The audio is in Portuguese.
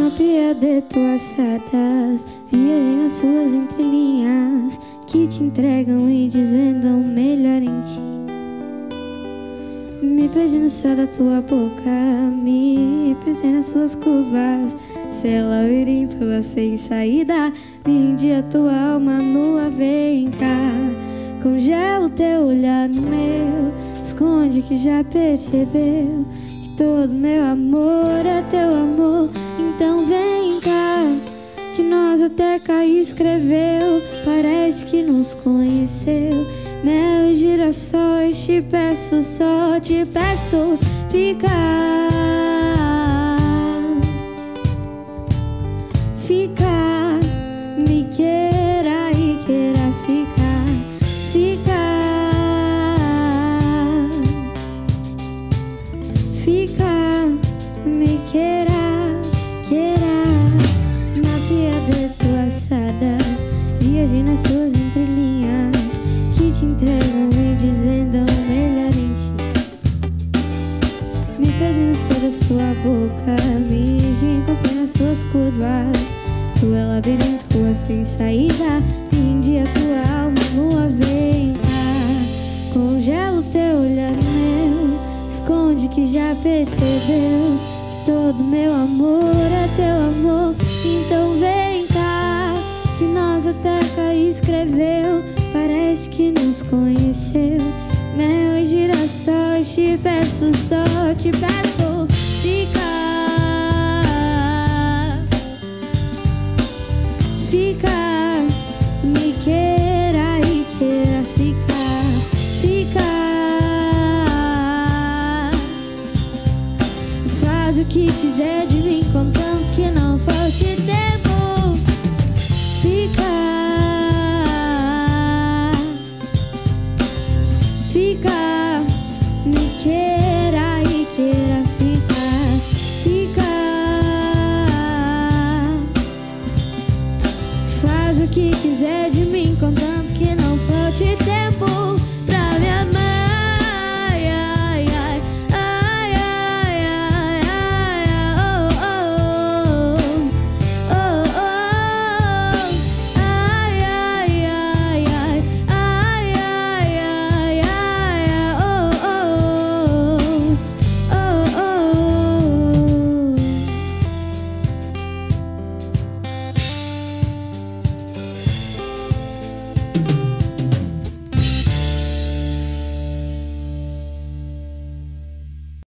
Mapia de tuas setas, viajei nas suas entrelinhas que te entregam e desvendam melhor em ti. Me perdi no céu da tua boca, me perdi nas suas curvas. Seu labirinto sem saída, me rendi a tua alma nua, vem cá. Congela o teu olhar no meu, esconde que já percebeu que todo meu amor é teu escreveu, parece que nos conheceu. Mel e girassóis, te peço só, te peço ficar. Ficar, me queira e queira ficar. Ficar, ficar, me queira, viajei nas suas entrelinhas que te entregam e desvendam melhor em ti. Me perdi no céu da sua boca, me encontrei nas suas curvas. Tu é labirinto, rua sem saída, me a tua alma nua, vem cá. Congela o teu olhar meu, esconde que já percebeu que todo meu amor é teu amor. Escreveu, parece que nos conheceu. Mel e girassóis, te peço só, te peço ficar. Ficar, me queira e queira ficar. Ficar, faz o que quiser que quiser de mim, contando que não falte tempo.